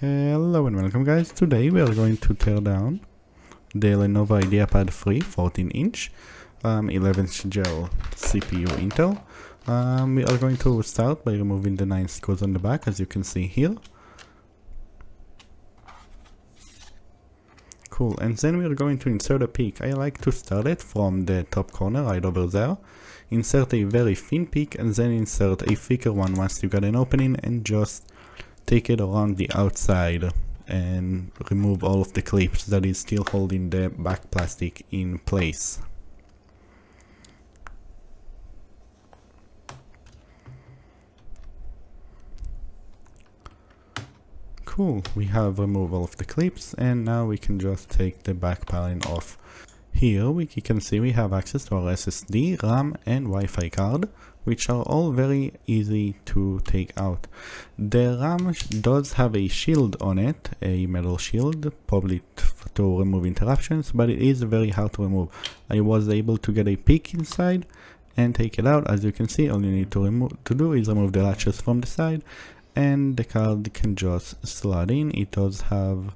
Hello and welcome guys. Today we are going to tear down the Lenovo IdeaPad 3 14 inch um, 11th gen CPU Intel. Um, we are going to start by removing the 9 screws on the back as you can see here. Cool, and then we are going to insert a peak. I like to start it from the top corner right over there. Insert a very thin peak and then insert a thicker one once you got an opening and just take it around the outside and remove all of the clips that is still holding the back plastic in place. Cool, we have removed all of the clips and now we can just take the back paneling off. Here we can see we have access to our SSD, RAM and Wi-Fi card which are all very easy to take out. The RAM does have a shield on it, a metal shield, probably to remove interruptions, but it is very hard to remove. I was able to get a peek inside and take it out. As you can see, all you need to remove to do is remove the latches from the side and the card can just slide in. It does have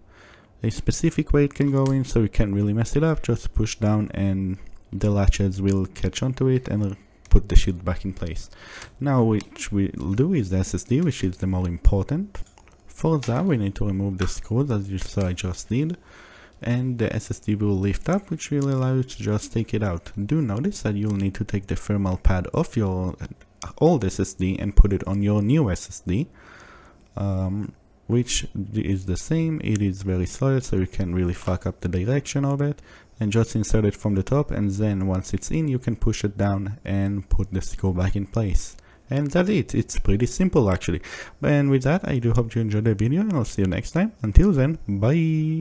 a specific way it can go in, so you can't really mess it up. Just push down and the latches will catch onto it and put the shield back in place. Now which we'll do is the SSD which is the more important. For that we need to remove the screws as you saw I just did and the SSD will lift up which will allow you to just take it out. Do notice that you'll need to take the thermal pad off your old SSD and put it on your new SSD. Um, which is the same, it is very solid so you can really fuck up the direction of it and just insert it from the top and then once it's in you can push it down and put the screw back in place. And that's it, it's pretty simple actually. And with that I do hope you enjoyed the video and I'll see you next time. Until then, bye!